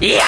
Yeah,